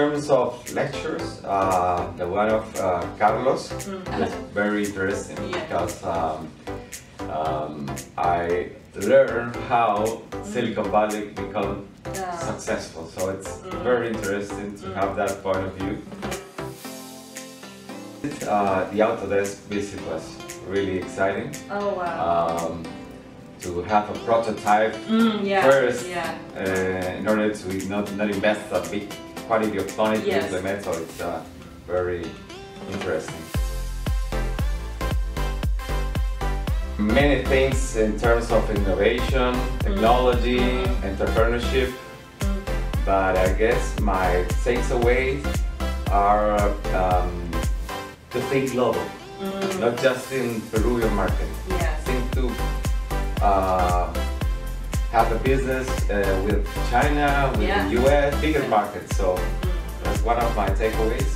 In terms of lectures, uh, the one of uh, Carlos Mm. is very interesting Yeah. because um, um, I learned how Silicon Valley become Yeah. successful. So it's Mm. very interesting to Mm. have that point of view. Uh, the Autodesk visit was really exciting. Oh wow. Um, to have a prototype Mm, yeah. first, Yeah. uh, in order to not, not invest a big quantity of to Yes. implement, so it's uh, very interesting. Many things in terms of innovation, technology, entrepreneurship, Mm. but I guess my takeaways are um, to think global, Mm. not just in Peruvian market. Yes. think to uh, have a business uh, with China, with Yeah. the US, bigger markets. So that's one of my takeaways.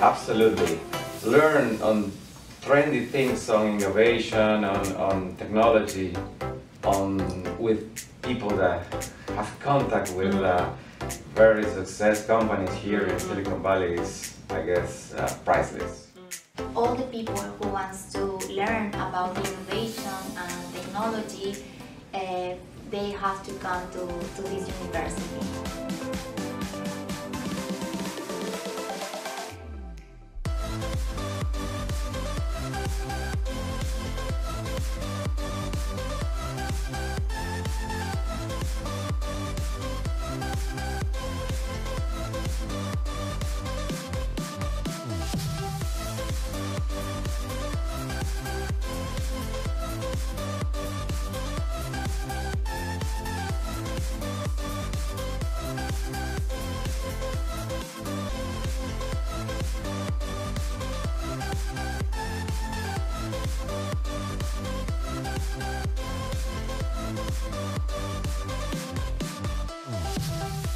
Absolutely. Learn on trendy things on innovation, on, on technology, on with people that have contact with uh, very success companies here in Silicon Valley is, I guess, uh, priceless. All the people who wants to learn about innovation and technology, uh, they have to come to, to this university. ・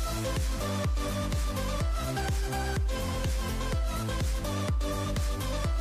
えっ?